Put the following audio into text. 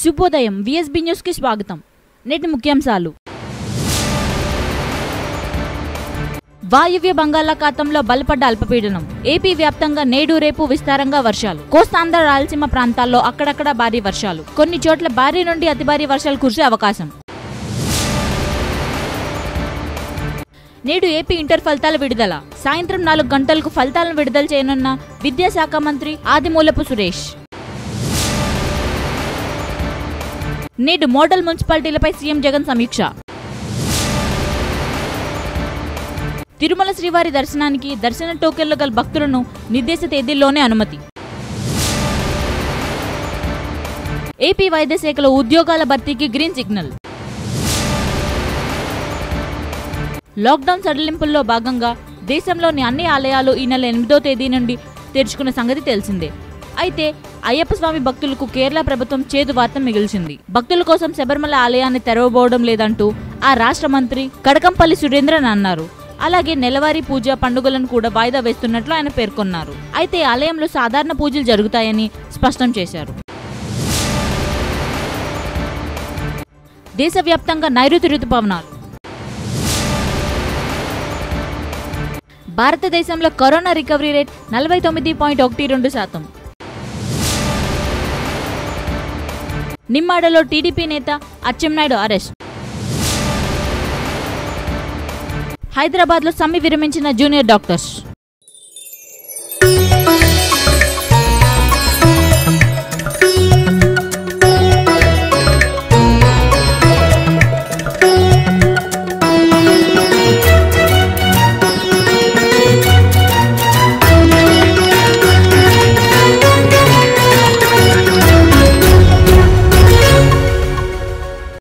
శుభోదయం. విఎస్బి న్యూస్కి స్వాగతం. నేటి ముఖ్యాంశాలు. వాయువ్య బంగాళాఖాతంలో బలపడ్డ అల్పపీడనం. ఏపీ వ్యాప్తంగా నేడు రేపు విస్తారంగా వర్షాలు. కోస్తాంధ్ర రాయలసీమ ప్రాంతాల్లో అక్కడక్కడ భారీ వర్షాలు. కొన్ని చోట్ల భారీ నుండి అతి భారీ వర్షాలు కురిసే అవకాశం. నేడు ఏపీ ఇంటర్ ఫలితాల విడుదల. సాయంత్రం నాలుగు గంటలకు ఫలితాలను విడుదల చేయనున్న విద్యాశాఖ మంత్రి ఆదిమూలపు సురేష్. నేడు మోడల్ మున్సిపాలిటీలపై సీఎం జగన్ సమీక్ష. తిరుమల శ్రీవారి దర్శనానికి దర్శన టోకెన్లు గల భక్తులను నిర్దేశ తేదీల్లోనే అనుమతి. ఏపీ వైద్య శాఖలో ఉద్యోగాల భర్తీకి గ్రీన్ సిగ్నల్. లాక్డౌన్ సడలింపుల్లో భాగంగా దేశంలోని అన్ని ఆలయాలు ఈ నెల ఎనిమిదో తేదీ నుండి తెరుచుకున్న సంగతి తెలిసిందే. అయితే అయ్యప్ప స్వామి భక్తులకు కేరళ ప్రభుత్వం చేదు వార్త మిగిల్చింది. భక్తుల కోసం శబరిమల ఆలయాన్ని తెరవబోవడం లేదంటూ ఆ రాష్ట్ర మంత్రి కడకంపల్లి సురేంద్రన్ అన్నారు. అలాగే నెలవారీ పూజ పండుగలను కూడా వాయిదా వేస్తున్నట్లు ఆయన పేర్కొన్నారు. అయితే ఆలయంలో సాధారణ పూజలు జరుగుతాయని స్పష్టం చేశారు. దేశవ్యాప్తంగా నైరుతి రుతుపవనాలు. భారతదేశంలో కరోనా రికవరీ రేట్ నలభై తొమ్మిది పాయింట్ ఒకటి రెండు శాతం. నిమ్మాడలో టీడీపీ నేత అచ్చెన్నాయుడు అరెస్ట్ హైదరాబాద్లో సమ్మె విరమించిన జూనియర్ డాక్టర్స్.